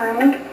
Time.